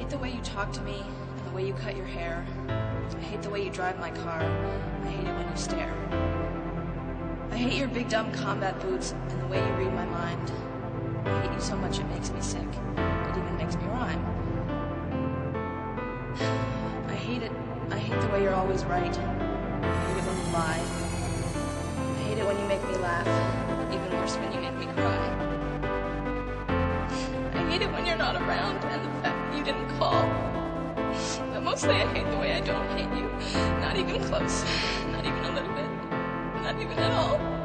hate the way you talk to me and the way you cut your hair. I hate the way you drive my car. I hate it when you stare. I hate your big dumb combat boots and the way you read my mind. I hate you so much it makes me sick. It even makes me rhyme. I hate it. I hate the way you're always right. I hate it when you lie. I hate it when you make me laugh. Even worse when you make me cry. I hate it when you're not around and the call. But mostly I hate the way I don't hate you. Not even close. Not even a little bit. Not even at all.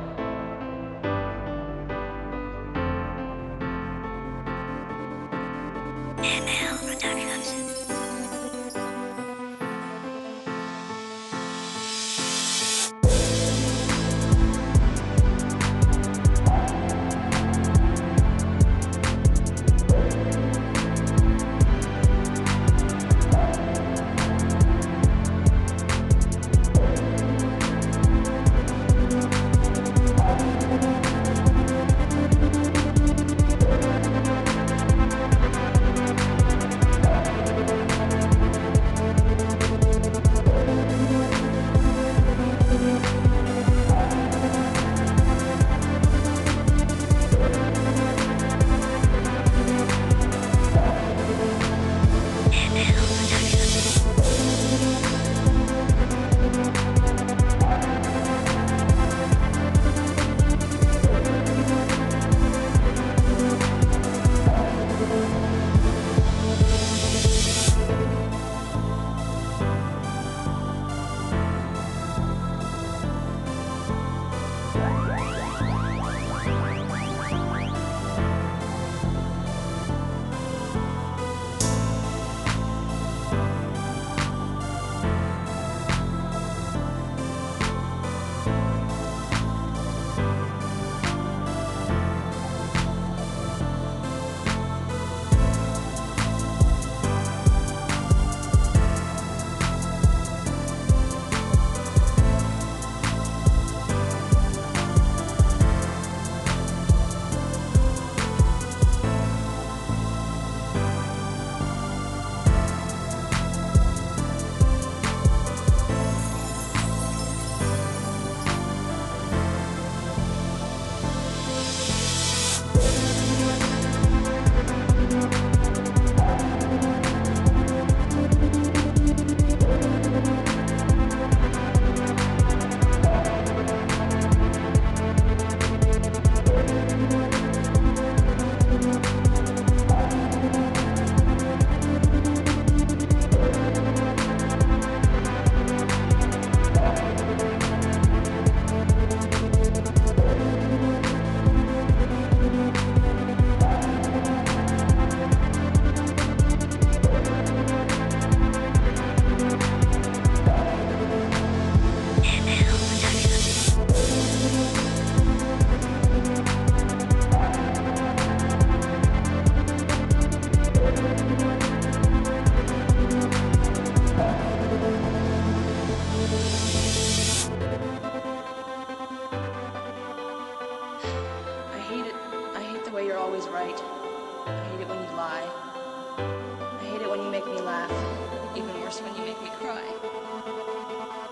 Worse when you make me cry.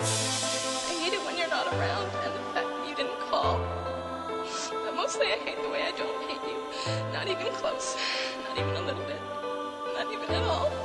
I hate it when you're not around and the fact that you didn't call. But mostly I hate the way I don't hate you. Not even close. Not even a little bit. Not even at all.